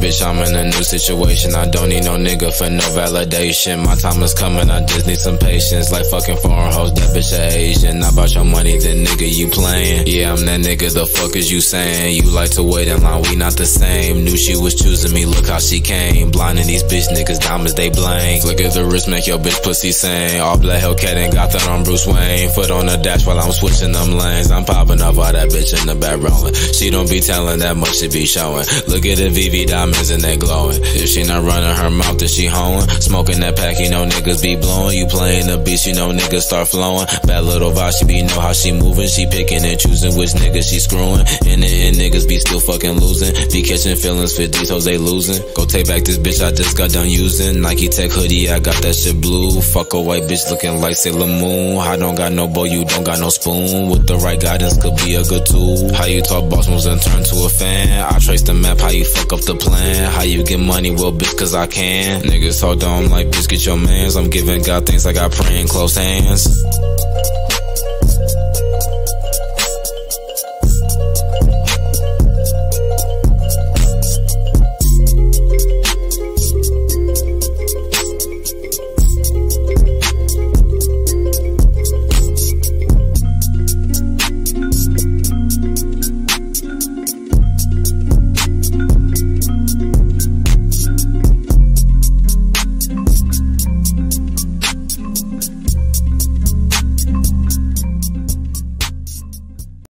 bitch, I'm in a new situation. I don't need no nigga for no validation. My time is coming, I just need some patience. Like fucking foreign hoes, that bitch a Asian. I bought your money, then nigga, you playing. Yeah, I'm that nigga, the fuck is you saying? You like to wait in line, we not the same. Knew she was choosing me, look how she came. Blinding these bitch niggas, diamonds, they blank. Look at the wrist, make your bitch pussy sing. All black Hellcat and got that on Bruce Wayne. Foot on the dash while I'm switching them lanes. I'm popping off all that bitch in the back rolling. She don't be telling that much, she be showing. Look at the VV diamonds and they glowing. If she not running her mouth, then she hoeing. Smoking that pack, you know niggas be blowing. You playing the beach, you know niggas start flowing. Bad little vibe, she be know how she moving. She picking and choosing which niggas she screwing. In the end, niggas be still fucking losing. Be catching feelings for these hoes, they losing. Go take back this bitch I just got done using. Nike Tech hoodie, I got that shit blue. Fuck a white bitch looking like Sailor Moon. I don't got no boy, you don't got no spoon. With the right guidance, could be a good tool. How you talk boss moves and turn to a fan. I trace the map, how you fuck up the plan. How you get money, well bitch, cause I can. Niggas hold on like bitch, get your mans. I'm giving God things like I pray in close hands.